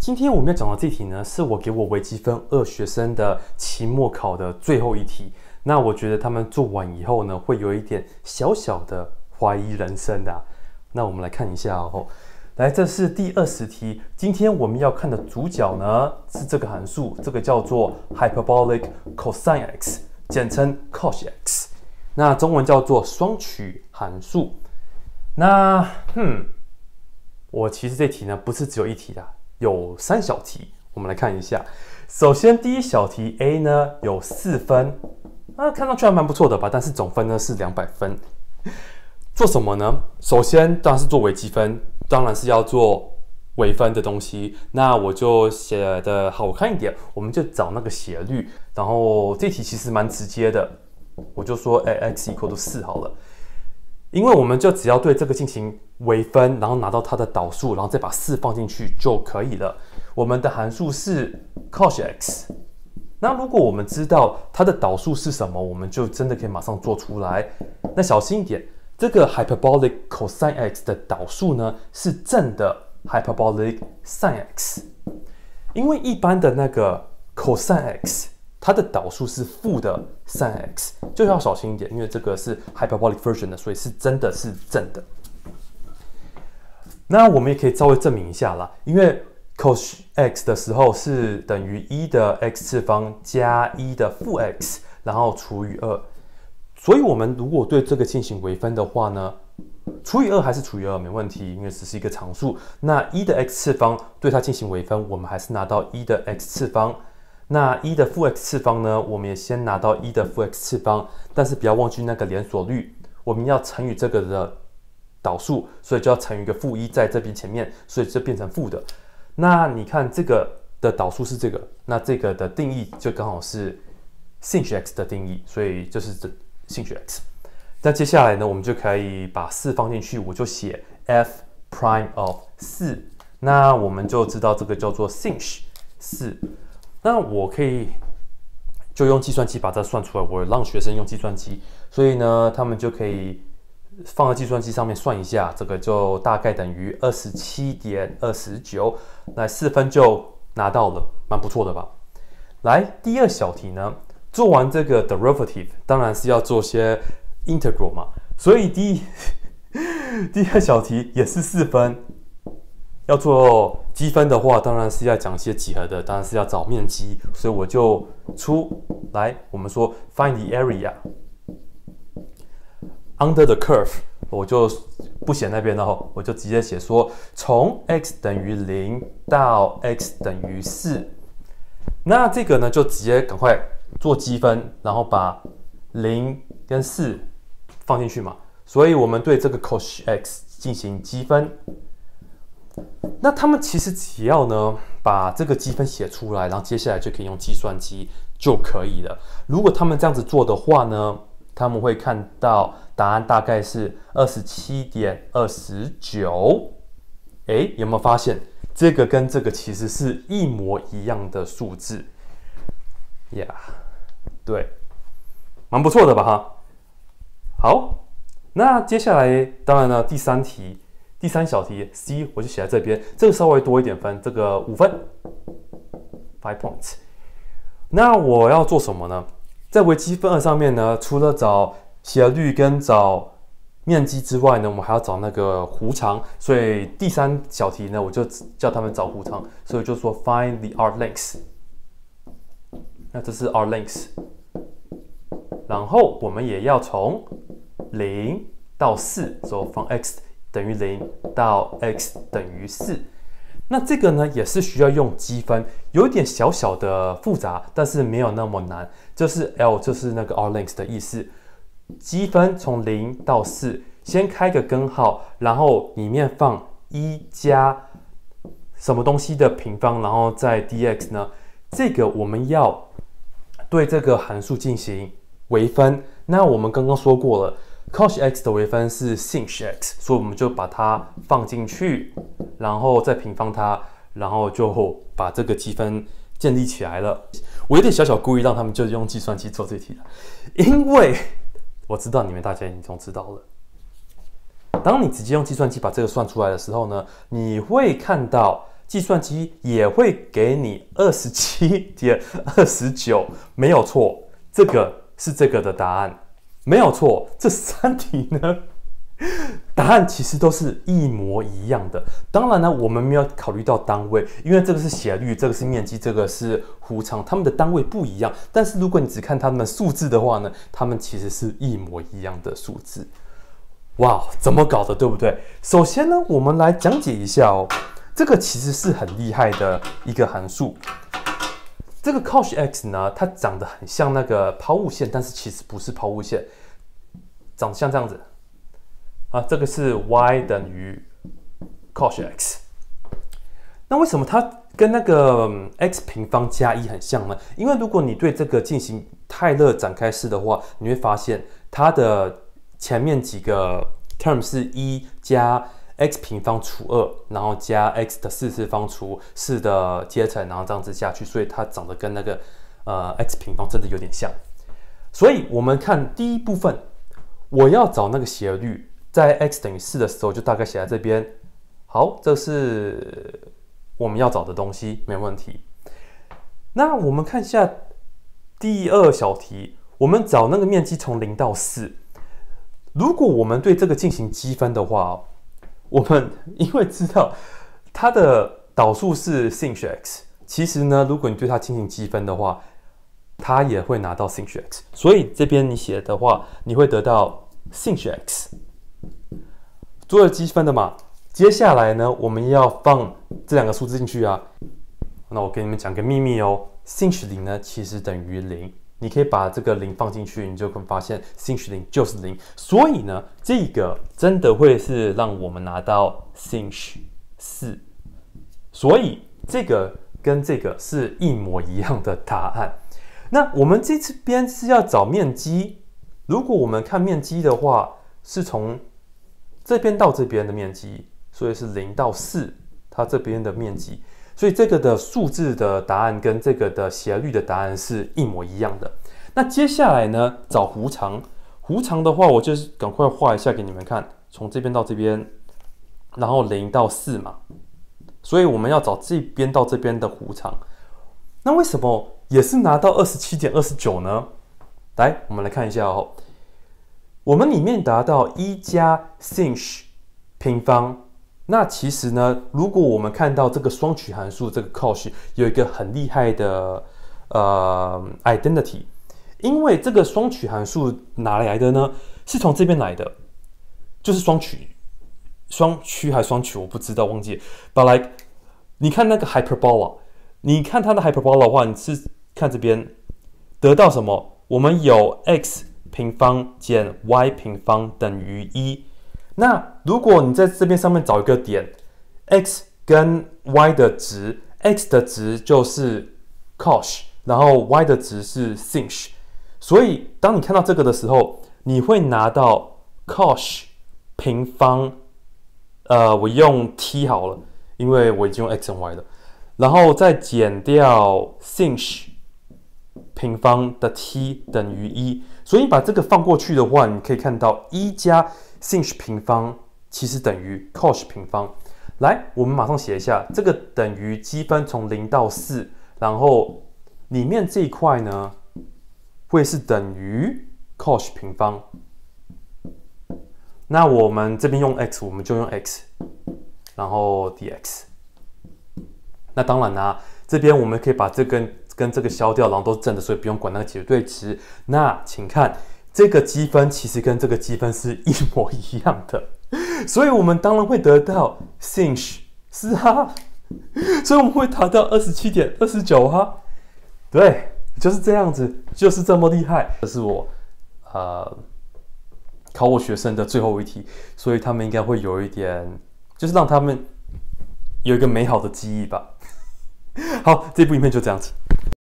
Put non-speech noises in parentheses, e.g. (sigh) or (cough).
今天我们要讲的这题呢，是我给我微积分二学生的期末考的最后一题。那我觉得他们做完以后呢，会有一点小小的怀疑人生的。那我们来看一下哦，来，这是第二十题。今天我们要看的主角呢，是这个函数，这个叫做 hyperbolic cosine x，简称 cos x。那中文叫做双曲函数。那，嗯，我其实这题呢，不是只有一题的。有三小题，我们来看一下。首先，第一小题 A 呢有四分，那看上去还蛮不错的吧？但是总分呢是两百分。做什么呢？首先当然是做微积分，当然是要做微分的东西。那我就写的好看一点，我们就找那个斜率。然后这题其实蛮直接的，我就说 x equal to 四好了。因为我们就只要对这个进行微分，然后拿到它的导数，然后再把四放进去就可以了。我们的函数是 cos x。那如果我们知道它的导数是什么，我们就真的可以马上做出来。那小心一点，这个 hyperbolic cosine x 的导数呢是正的 hyperbolic sin x。因为一般的那个 cosine x。它的导数是负的三 x，就要小心一点，因为这个是 hyperbolic version 的，所以是真的是正的。那我们也可以稍微证明一下啦，因为 cos x 的时候是等于一的 x 次方加一的负 x，然后除以二。所以我们如果对这个进行微分的话呢，除以二还是除以二没问题，因为只是一个常数。那一的 x 次方对它进行微分，我们还是拿到一的 x 次方。那一的负 x 次方呢？我们也先拿到一的负 x 次方，但是不要忘记那个连锁率，我们要乘以这个的导数，所以就要乘以一个负一在这边前面，所以就变成负的。那你看这个的导数是这个，那这个的定义就刚好是 sin 学 x 的定义，所以就是这 sin 学 x。那接下来呢，我们就可以把四放进去，我就写 f prime of 四，那我们就知道这个叫做 sin 四。那我可以就用计算机把它算出来。我让学生用计算机，所以呢，他们就可以放在计算机上面算一下，这个就大概等于二十七点二十九，那四分就拿到了，蛮不错的吧？来，第二小题呢，做完这个 derivative，当然是要做些 integral 嘛，所以第 (laughs) 第二小题也是四分。要做积分的话，当然是要讲一些几何的，当然是要找面积，所以我就出来，我们说 find the area under the curve，我就不写那边了哈，我就直接写说从 x 等于零到 x 等于四，那这个呢就直接赶快做积分，然后把零跟四放进去嘛，所以我们对这个 cos x 进行积分。那他们其实只要呢把这个积分写出来，然后接下来就可以用计算机就可以了。如果他们这样子做的话呢，他们会看到答案大概是二十七点二十九。哎，有没有发现这个跟这个其实是一模一样的数字？呀，对，蛮不错的吧？哈，好，那接下来当然呢，第三题。第三小题 C 我就写在这边，这个稍微多一点分，这个五分，five points。那我要做什么呢？在微积分二上面呢，除了找斜率跟找面积之外呢，我们还要找那个弧长。所以第三小题呢，我就叫他们找弧长，所以就说 find the arc lengths。那这是 arc length。然后我们也要从零到四，所以放 x。等于零到 x 等于四，那这个呢也是需要用积分，有点小小的复杂，但是没有那么难。就是 L 就是那个 r length 的意思，积分从零到四，先开个根号，然后里面放一加什么东西的平方，然后再 dx 呢？这个我们要对这个函数进行微分。那我们刚刚说过了。Cos x 的微分是 sin x，所以我们就把它放进去，然后再平方它，然后就把这个积分建立起来了。我有点小小故意让他们就用计算机做这题了，因为我知道你们大家已经知道了。当你直接用计算机把这个算出来的时候呢，你会看到计算机也会给你二十七点二十九，没有错，这个是这个的答案，没有错。这三题呢，(laughs) 答案其实都是一模一样的。当然呢，我们没有考虑到单位，因为这个是斜率，这个是面积，这个是弧长，它们的单位不一样。但是如果你只看它们的数字的话呢，它们其实是一模一样的数字。哇，怎么搞的，对不对？首先呢，我们来讲解一下哦。这个其实是很厉害的一个函数。这个 cos x 呢，它长得很像那个抛物线，但是其实不是抛物线，长得像这样子啊。这个是 y 等于 cos x。那为什么它跟那个 x 平方加一很像呢？因为如果你对这个进行泰勒展开式的话，你会发现它的前面几个 term 是一加。X 平方除二，然后加 x 的四次方除四的阶乘，然后这样子下去，所以它长得跟那个呃 x 平方真的有点像。所以我们看第一部分，我要找那个斜率，在 x 等于四的时候，就大概写在这边。好，这是我们要找的东西，没问题。那我们看一下第二小题，我们找那个面积从零到四。如果我们对这个进行积分的话，我们因为知道它的导数是 sin x，其实呢，如果你对它进行积分的话，它也会拿到 sin x，所以这边你写的话，你会得到 sin x，做了积分的嘛。接下来呢，我们要放这两个数字进去啊。那我给你们讲个秘密哦，sin 零呢，其实等于零。你可以把这个零放进去，你就会发现 sin 零就是零。所以呢，这个真的会是让我们拿到 sin 四。所以这个跟这个是一模一样的答案。那我们这次边是要找面积。如果我们看面积的话，是从这边到这边的面积，所以是零到四，它这边的面积。所以这个的数字的答案跟这个的斜率的答案是一模一样的。那接下来呢，找弧长。弧长的话，我就是赶快画一下给你们看，从这边到这边，然后零到四嘛。所以我们要找这边到这边的弧长。那为什么也是拿到二十七点二十九呢？来，我们来看一下哦。我们里面达到一加 sinh 平方。那其实呢，如果我们看到这个双曲函数这个 cos 有一个很厉害的呃 identity，因为这个双曲函数哪来的呢？是从这边来的，就是双曲双曲还是双曲，我不知道忘记。But like，你看那个 hyperbola，你看它的 hyperbola 的话，你是看这边得到什么？我们有 x 平方减 y 平方等于一。那如果你在这边上面找一个点，x 跟 y 的值，x 的值就是 cos，然后 y 的值是 sinh，所以当你看到这个的时候，你会拿到 cos 平方，呃，我用 t 好了，因为我已经用 x 和 y 了，然后再减掉 sinh 平方的 t 等于一，所以把这个放过去的话，你可以看到一加。sin 平方其实等于 cos 平方。来，我们马上写一下，这个等于积分从零到四，然后里面这一块呢会是等于 cos 平方。那我们这边用 x，我们就用 x，然后 dx。那当然啦，这边我们可以把这根跟这个消掉，然后都是正的，所以不用管那个绝对值。那请看。这个积分其实跟这个积分是一模一样的，(laughs) 所以我们当然会得到 sin 是啊，(laughs) 所以我们会达到二十七点二十九哈，对，就是这样子，就是这么厉害。这是我呃考我学生的最后一题，所以他们应该会有一点，就是让他们有一个美好的记忆吧。(laughs) 好，这部影片就这样子。